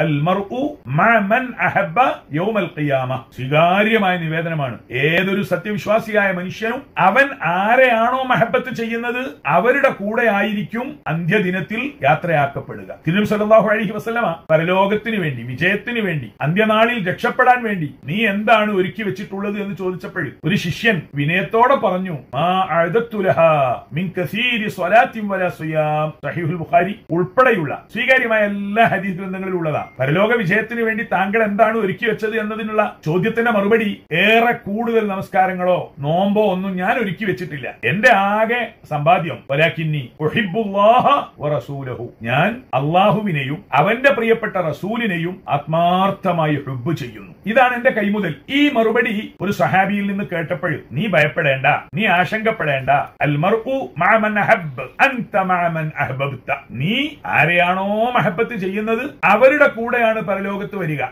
അൽ അഹബ്ബ യൗമൽ സ്വീകാര്യമായ നിവേദനമാണ്. ഏതൊരു സത്യവിശ്വാസിയായ മനുഷ്യനും അവൻ ആരെയാണോ മഹബത്ത് ചെയ്യുന്നത് അവരുടെ കൂടെ ആയിരിക്കും അന്ത്യദിനത്തിൽ യാത്രയാക്കപ്പെടുക. തിരു സലാഹു അലൈഹി വസല്ലമ പരലോകത്തിന് വേണ്ടി വിജയത്തിന് വേണ്ടി അന്ത്യനാളിൽ രക്ഷപ്പെടാൻ വേണ്ടി നീ എന്താണ് ഒരുക്കി വെച്ചിട്ടുള്ളത് എന്ന് ചോദിച്ചപ്പോൾ ഒരു ശിഷ്യൻ വിനയത്തോടെ പറഞ്ഞു ഉൾപ്പെടെയുള്ള സ്വീകാര്യമായ എല്ലാ ഹദീസ് ഗ്രന്ഥങ്ങളിലും ഉള്ളതാ പരലോക വിജയത്തിന് വേണ്ടി താങ്കൾ എന്താണ് ഒരുക്കി വെച്ചത് എന്നതിനുള്ള ചോദ്യത്തിന്റെ മറുപടി ഏറെ കൂടുതൽ നമസ്കാരങ്ങളോ നോമ്പോ ഒന്നും ഞാൻ ഒരുക്കി വെച്ചിട്ടില്ല. എന്റെ ആകെ സമ്പാദ്യം വറസൂലഹു ഞാൻ അള്ളാഹുവിനെയും അവന്റെ പ്രിയപ്പെട്ട റസൂലിനെയും ആത്മാർത്ഥമായി ഹുബ് ചെയ്യുന്നു. ഇതാണ് എന്റെ കൈമുതൽ. ഈ മറുപടി ഒരു സഹാബിയിൽ നിന്ന് കേട്ടപ്പോൾ നീ ഭയപ്പെടേണ്ട നീ ആശങ്കപ്പെടേണ്ട. നീ ആരെയാണോ മഹബത്ത് ചെയ്യുന്നത്? അവരുടെ കൂടെയാണ് പരലോകത്ത് വരിക.